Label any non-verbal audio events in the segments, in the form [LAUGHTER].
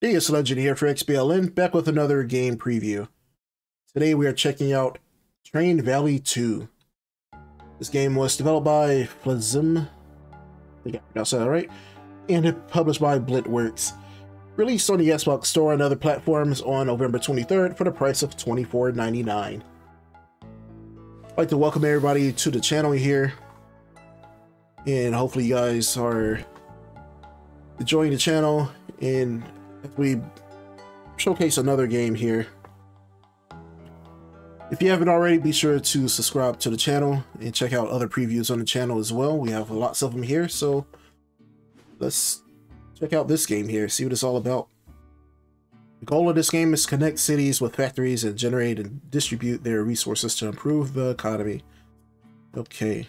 Hey, it's Legend here for XBLN, back with another game preview. Today we are checking out Train Valley 2. This game was developed by Flazm, I think I pronounced that right, and published by Blitworks. Released on the Xbox Store and other platforms on November 23rd for the price of $24.99. I'd like to welcome everybody to the channel here, and hopefully you guys are enjoying the channel and we showcase another game here. If you haven't already, be sure to subscribe to the channel and check out other previews on the channel as well. We have lots of them here, so let's check out this game here, see what it's all about. The goal of this game is connect cities with factories and generate and distribute their resources to improve the economy. Okay.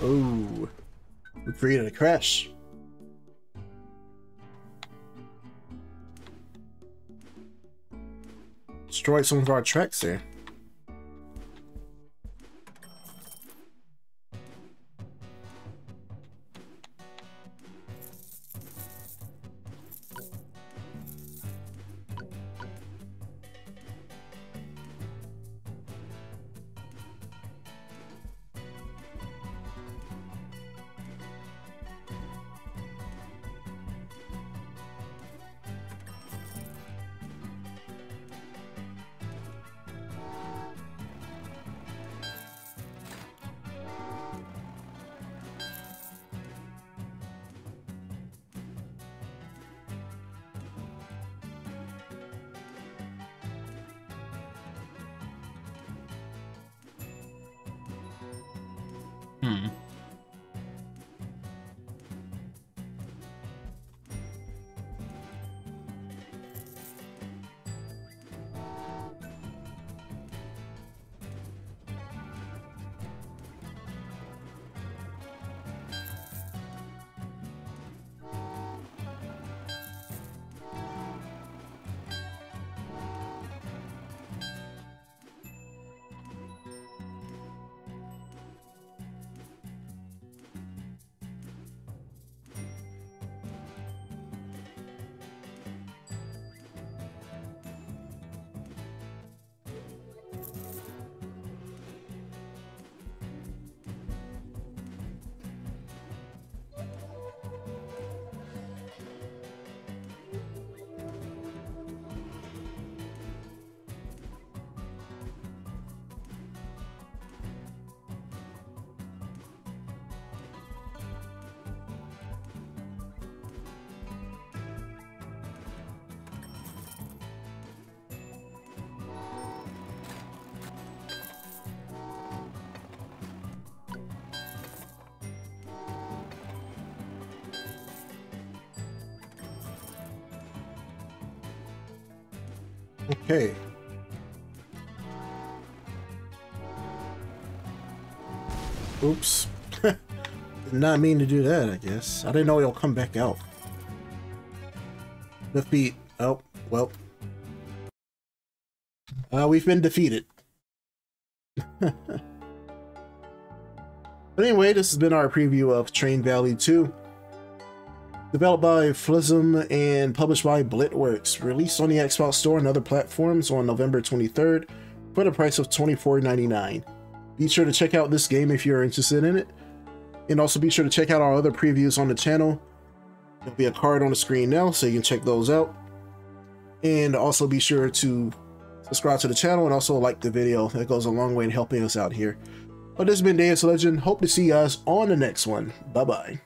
Oh, we created a crash. Destroyed some of our tracks there. Hmm. Okay. Oops. [LAUGHS] Did not mean to do that, I guess. I didn't know it'll come back out. Defeat. Oh, well. Uh, we've been defeated. [LAUGHS] but anyway, this has been our preview of Train Valley 2. Developed by Flazm and published by Blitworks. Released on the Xbox Store and other platforms on November 23rd for the price of $24.99. Be sure to check out this game if you're interested in it. And also be sure to check out our other previews on the channel. There'll be a card on the screen now, so you can check those out. And also be sure to subscribe to the channel and also like the video. That goes a long way in helping us out here. But this has been Deus Legend. Hope to see you guys on the next one. Bye-bye.